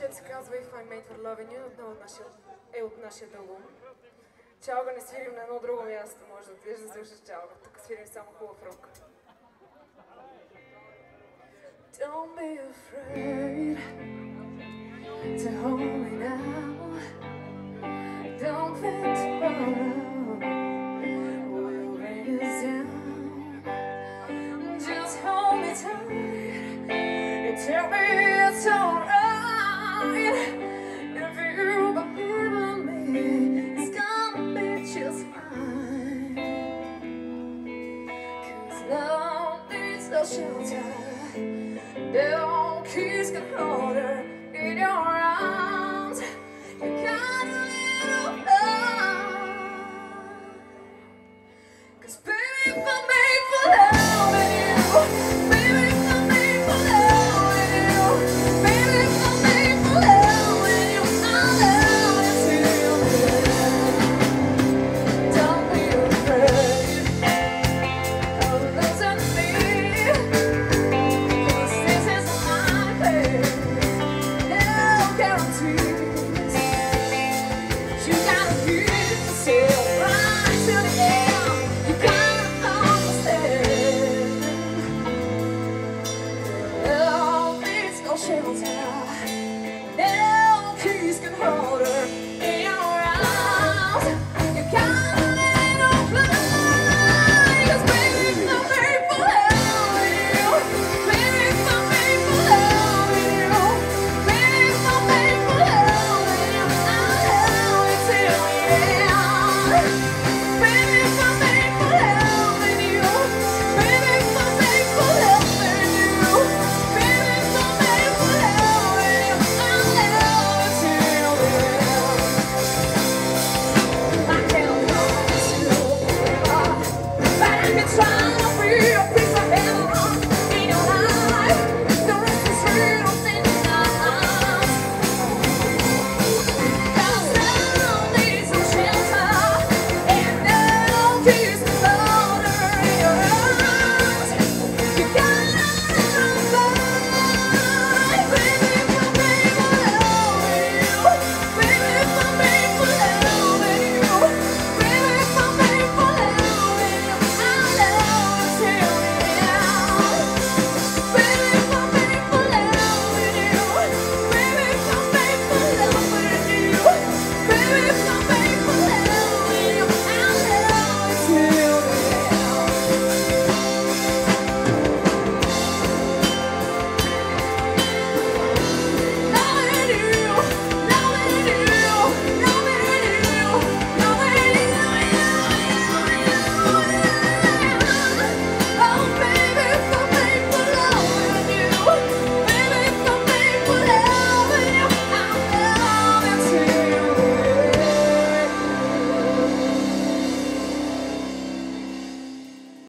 Момчето се казва If I Made for Loving You, отново от е от нашия албум. Чалга не свирим на едно друго място, може да отидеш да слушаш чалга. Тук свирим само хубав рок. Don't be afraid to hold me now. Don't think will bring Love needs no shelter. No kiss can hold her tell. Now please can hold her. It's time.